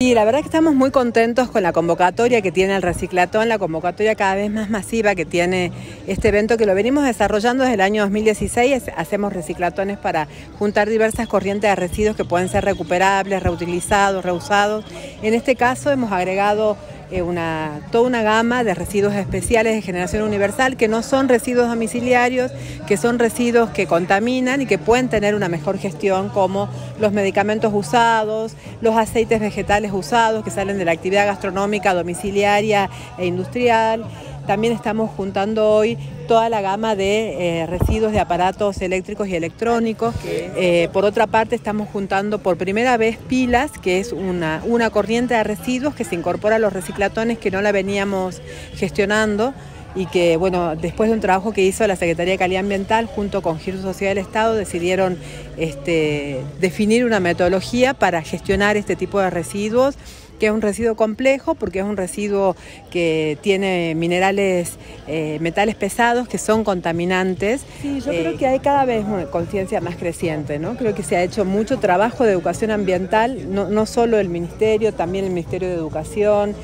Y la verdad que estamos muy contentos con la convocatoria que tiene el Reciclatón, la convocatoria cada vez más masiva que tiene este evento que lo venimos desarrollando desde el año 2016. Hacemos reciclatones para juntar diversas corrientes de residuos que pueden ser recuperables, reutilizados, reusados. En este caso hemos agregado una, toda una gama de residuos especiales de generación universal que no son residuos domiciliarios, que son residuos que contaminan y que pueden tener una mejor gestión como los medicamentos usados, los aceites vegetales usados que salen de la actividad gastronómica domiciliaria e industrial. También estamos juntando hoy toda la gama de eh, residuos de aparatos eléctricos y electrónicos. Eh, por otra parte, estamos juntando por primera vez pilas, que es una, una corriente de residuos que se incorpora a los reciclatones que no la veníamos gestionando y que, bueno, después de un trabajo que hizo la Secretaría de Calidad Ambiental junto con Giro Social del Estado, decidieron este, definir una metodología para gestionar este tipo de residuos que es un residuo complejo porque es un residuo que tiene minerales, eh, metales pesados que son contaminantes. Sí, yo creo eh, que hay cada vez una conciencia más creciente, ¿no? Creo que se ha hecho mucho trabajo de educación ambiental, no, no solo el Ministerio, también el Ministerio de Educación.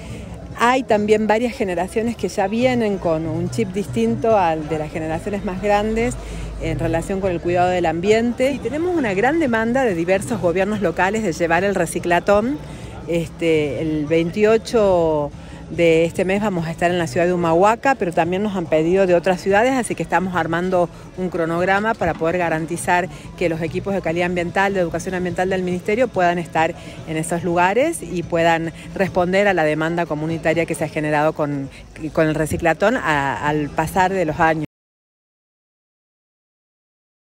Hay también varias generaciones que ya vienen con un chip distinto al de las generaciones más grandes en relación con el cuidado del ambiente. Y tenemos una gran demanda de diversos gobiernos locales de llevar el reciclatón este, el 28 de este mes vamos a estar en la ciudad de Humahuaca, pero también nos han pedido de otras ciudades, así que estamos armando un cronograma para poder garantizar que los equipos de calidad ambiental, de educación ambiental del Ministerio puedan estar en esos lugares y puedan responder a la demanda comunitaria que se ha generado con, el reciclatón al pasar de los años.